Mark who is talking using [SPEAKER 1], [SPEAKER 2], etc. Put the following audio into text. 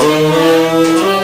[SPEAKER 1] Música